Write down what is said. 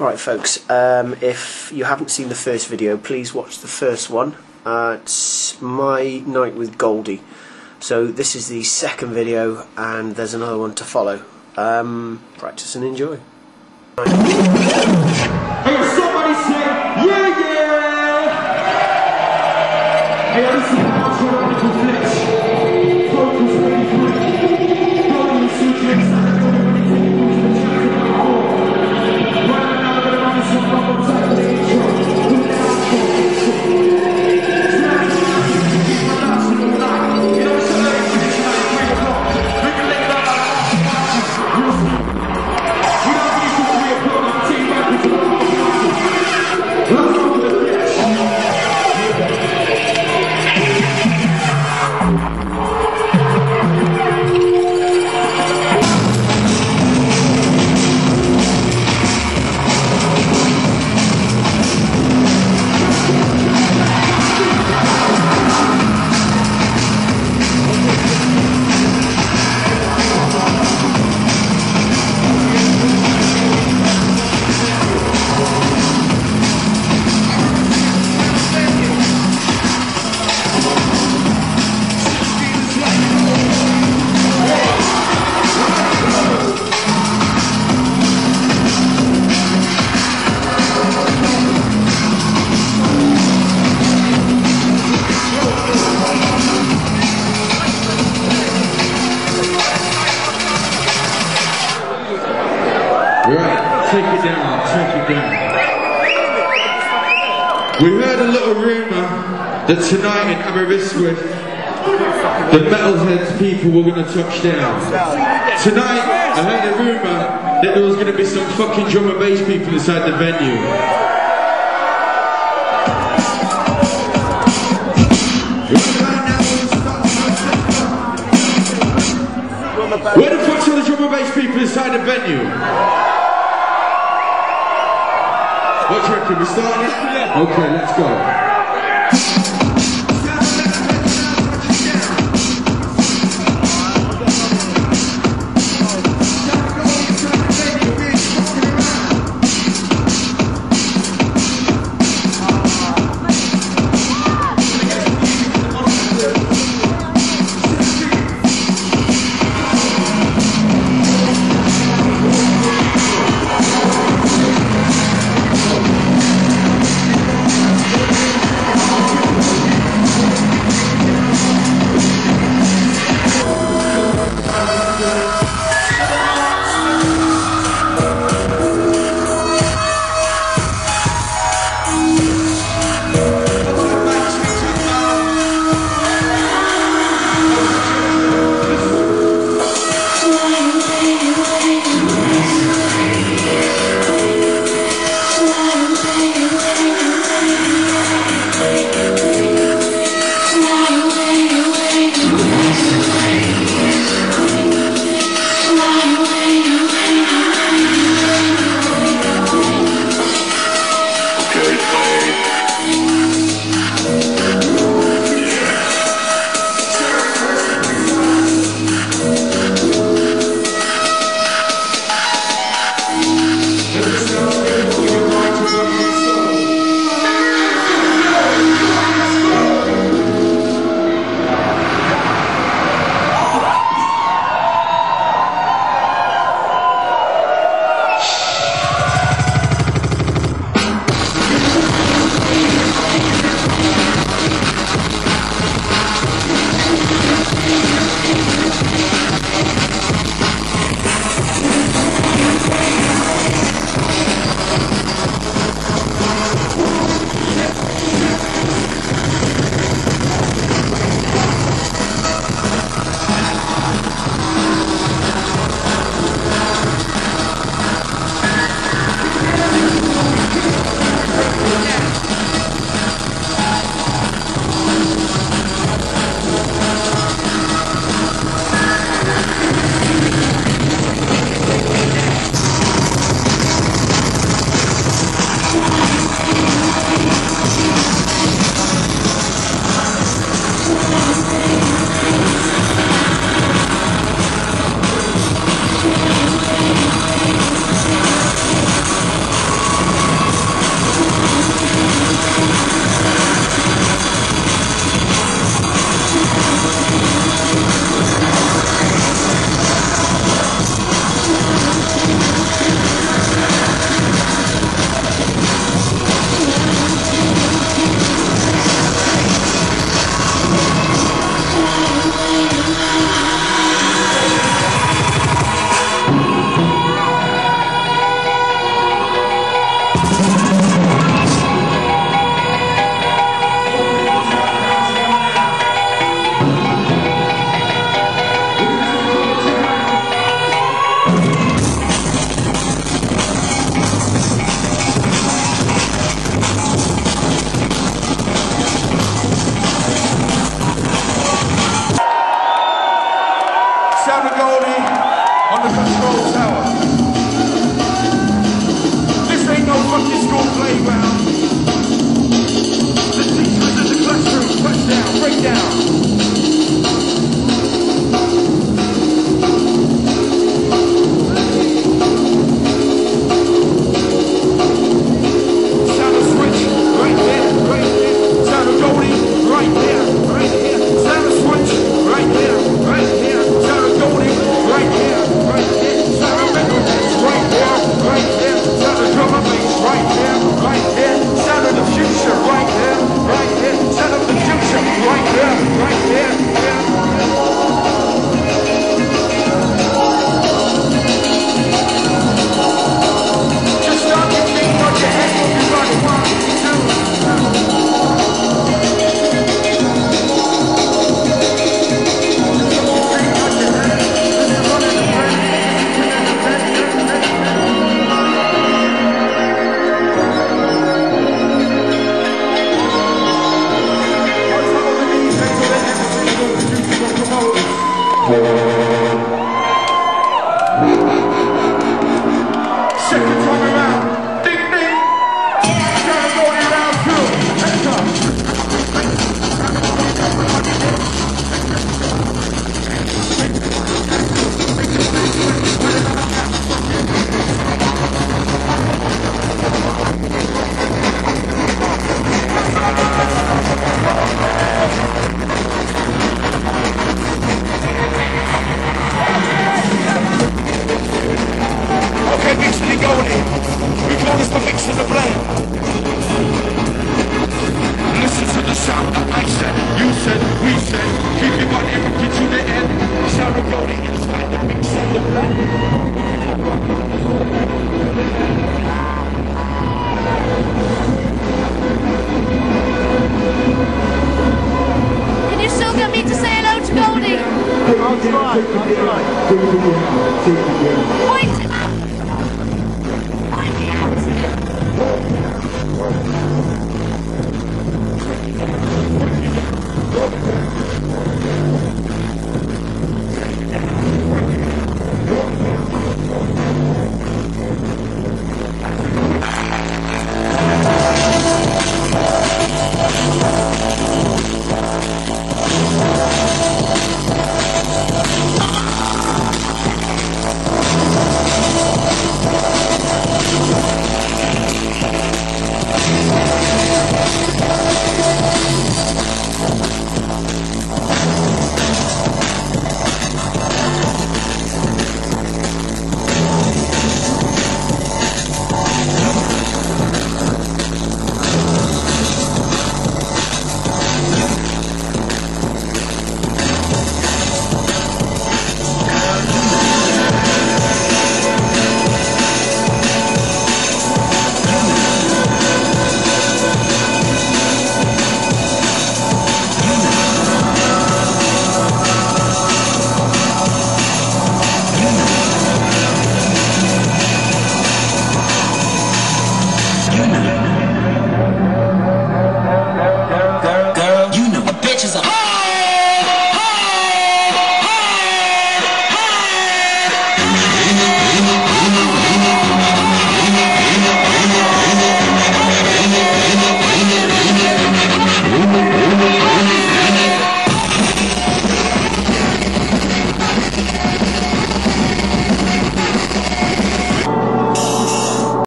Right, folks, um, if you haven't seen the first video, please watch the first one. Uh, it's my night with Goldie. So this is the second video, and there's another one to follow. Um, practice and enjoy. Hey, We heard a little rumour that tonight in Aberystwyth, the Metalheadz people were going to touch down. Tonight, I heard a rumour that there was going to be some fucking drum and bass people inside the venue. Where the fuck's all the drum and bass people inside the venue? What reckon? We? Yeah. Okay, let's go. This ain't no fucking school playground. The teachers in the classroom, touchdown, breakdown. point right, that's right. What? What?